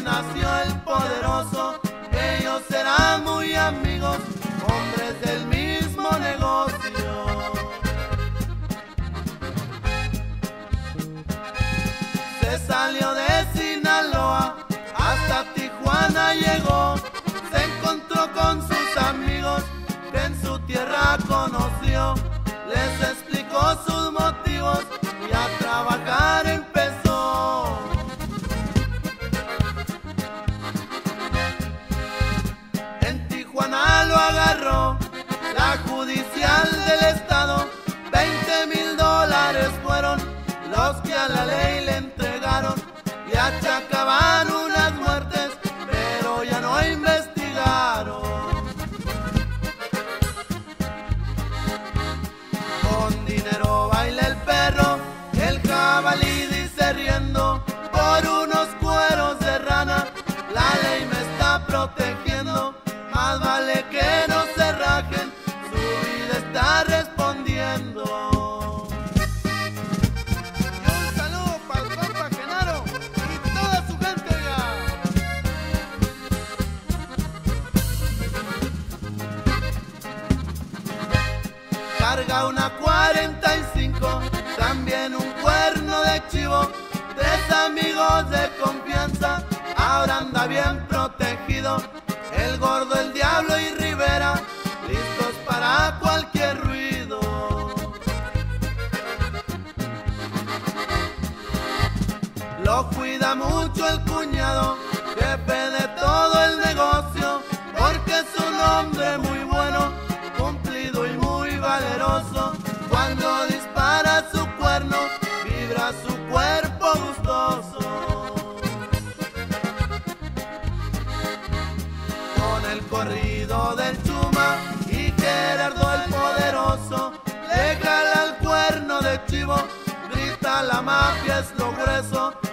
nació el poderoso, ellos serán muy amigos, hombres del mismo negocio. Se salió de Sinaloa, hasta Tijuana llegó, se encontró con sus amigos que en su tierra conoció, les dinero baila el perro, el jabalí dice riendo, por unos cueros de rana, la ley me está protegiendo, más vale que no Carga una 45, también un cuerno de chivo, tres amigos de confianza, ahora anda bien protegido, el gordo, el diablo y Rivera, listos para cualquier ruido. Lo cuida mucho el cuñado, jefe de todo Cuando dispara su cuerno, vibra su cuerpo gustoso. Con el corrido del Chuma y Gerardo el poderoso, le jala el cuerno de chivo, grita la mafia es lo grueso.